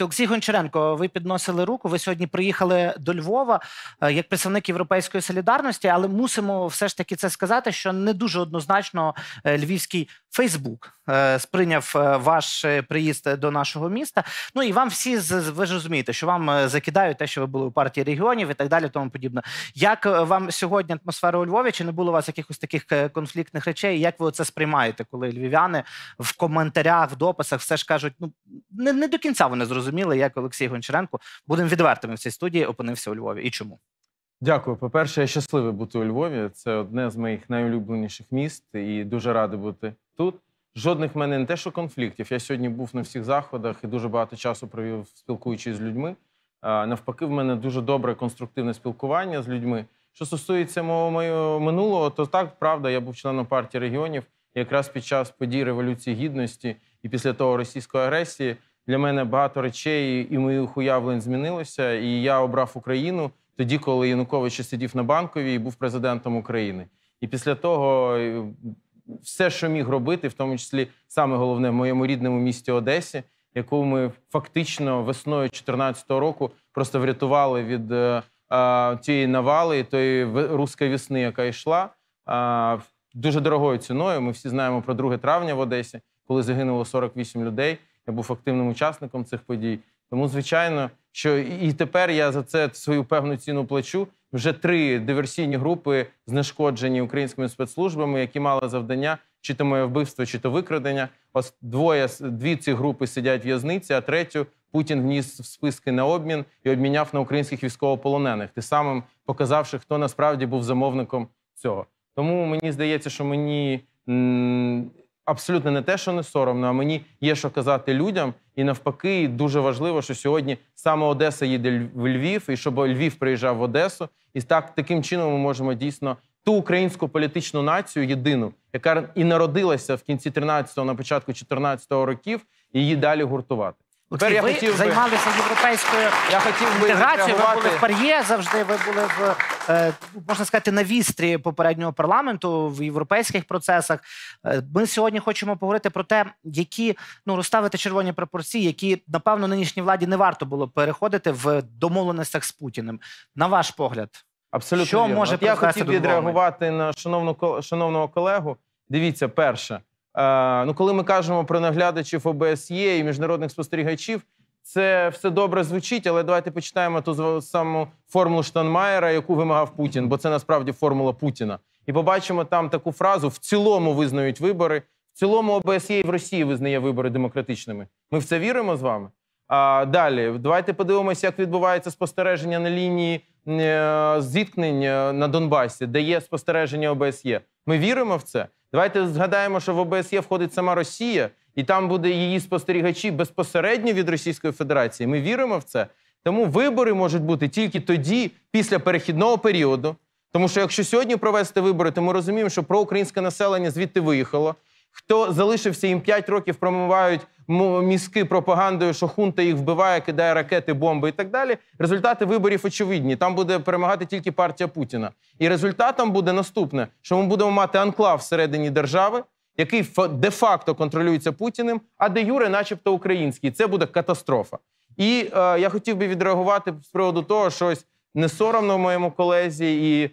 Олексій Гончаренко, ви підносили руку. Ви сьогодні приїхали до Львова е, як представник Європейської солідарності, але мусимо все ж таки це сказати, що не дуже однозначно е, львівський Фейсбук е, сприйняв ваш приїзд до нашого міста. Ну і вам всі ви ж розумієте, що вам закидають те, що ви були у партії регіонів і так далі, тому подібне. Як вам сьогодні атмосфера у Львові? Чи не було у вас якихось таких конфліктних речей? Як ви це сприймаєте, коли львів'яни в коментарях, в дописах все ж кажуть, ну не, не до кінця вони зрозуміли, як Олексій Гончаренко, будемо відвертими в цій студії, опинився у Львові. І чому? Дякую. По-перше, я щасливий бути у Львові. Це одне з моїх найулюбленіших міст, і дуже радий бути тут. Жодних в мене не те, що конфліктів. Я сьогодні був на всіх заходах і дуже багато часу провів спілкуючись з людьми. Навпаки, в мене дуже добре конструктивне спілкування з людьми. Що стосується мого моєго минулого, то так правда, я був членом партії регіонів. Якраз під час подій Революції Гідності і після того російської агресії для мене багато речей і моїх уявлень змінилося. І я обрав Україну тоді, коли Янукович сидів на банковій і був президентом України. І після того е, все, що міг робити, в тому числі саме головне в моєму рідному місті Одесі, яку ми фактично весною 2014 року просто врятували від е, е, тієї навали, тої руської весни, яка йшла. е, дуже дорогою ціною. Ми всі знаємо про 2 травня в Одесі, коли загинуло 48 людей. Я був активним учасником цих подій. Тому, звичайно, що і тепер я за це свою певну ціну плачу. Вже три диверсійні групи знешкоджені українськими спецслужбами, які мали завдання чи то моє вбивство, чи то викрадення. Ось двоє дві ці групи сидять в в'язниці, а третю Путін вніс в списки на обмін і обміняв на українських військовополонених, тим самим показавши, хто насправді був замовником цього. Тому мені здається, що мені абсолютно не те, що не соромно, а мені є що казати людям. І навпаки, дуже важливо, що сьогодні саме Одеса їде в Львів, і щоб Львів приїжджав в Одесу. І так таким чином ми можемо дійсно ту українську політичну націю, єдину, яка і народилася в кінці 13-го, на початку 14-го років, її далі гуртувати. Тепер я ви хотів би- займалися європейською Я хотів би інтеграцією. Ви були в пар'є завжди. Ви були в е, можна сказати на вістрі попереднього парламенту в європейських процесах. Е, Ми сьогодні хочемо поговорити про те, які ну розставити червоні пропорції, які напевно нинішній владі не варто було переходити в домовленостях з Путіним. На ваш погляд, Абсолютно Що вірно. може От я хотів відреагувати на шановну шановного колегу. Дивіться, перше, ну коли ми кажемо про наглядачів ОБСЄ і міжнародних спостерігачів, це все добре звучить, але давайте почитаємо ту саму формулу Штанмаєра, яку вимагав Путін, бо це насправді формула Путіна. І побачимо там таку фразу: в цілому визнають вибори. В цілому ОБСЄ в Росії визнає вибори демократичними. Ми в це віримо з вами. Далі давайте подивимося, як відбувається спостереження на лінії е, зіткнень е, на Донбасі, де є спостереження ОБСЄ. Ми віримо в це. Давайте згадаємо, що в ОБСЄ входить сама Росія, і там буде її спостерігачі безпосередньо від Російської Федерації. Ми віримо в це. Тому вибори можуть бути тільки тоді, після перехідного періоду. Тому що якщо сьогодні провести вибори, то ми розуміємо, що проукраїнське населення звідти виїхало. Хто залишився їм 5 років, промивають мізки пропагандою, що хунта їх вбиває, кидає ракети, бомби і так далі. Результати виборів очевидні. Там буде перемагати тільки партія Путіна. І результатом буде наступне: що ми будемо мати анклав всередині держави, який фа- де-факто контролюється Путіним, а де юре, начебто, український. Це буде катастрофа. І е, я хотів би відреагувати з приводу того, що ось не соромно моєму колезі, і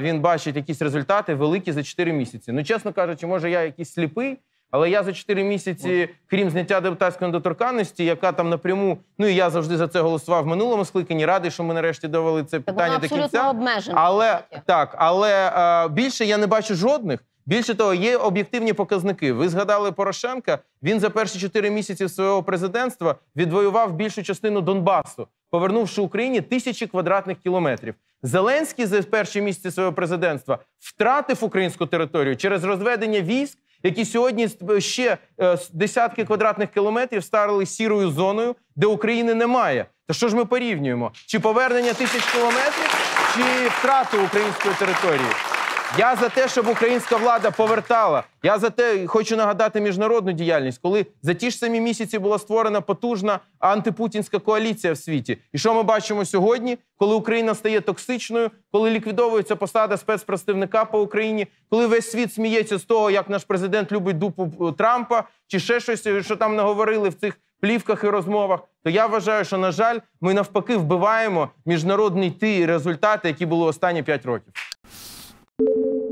він бачить якісь результати великі за 4 місяці. Ну, чесно кажучи, може, я якийсь сліпий, але я за 4 місяці, крім зняття депутатської недоторканності, яка там напряму, ну і я завжди за це голосував в минулому скликанні, радий, що ми нарешті довели це питання до абсолютно кінця. обмежено. Але так, але е, більше я не бачу жодних. Більше того, є об'єктивні показники. Ви згадали Порошенка. Він за перші чотири місяці свого президентства відвоював більшу частину Донбасу, повернувши Україні тисячі квадратних кілометрів. Зеленський за перші місяці свого президентства втратив українську територію через розведення військ, які сьогодні ще е, десятки квадратних кілометрів стали сірою зоною, де України немає. То що ж ми порівнюємо? Чи повернення тисяч кілометрів, чи втрату української території? Я за те, щоб українська влада повертала. Я за те хочу нагадати міжнародну діяльність, коли за ті ж самі місяці була створена потужна антипутінська коаліція в світі. І що ми бачимо сьогодні, коли Україна стає токсичною, коли ліквідовується посада спецпредставника по Україні, коли весь світ сміється з того, як наш президент любить дупу е, Трампа, чи ще щось, що там наговорили в цих плівках і розмовах, то я вважаю, що на жаль, ми навпаки вбиваємо міжнародні ті результати, які були останні 5 років. you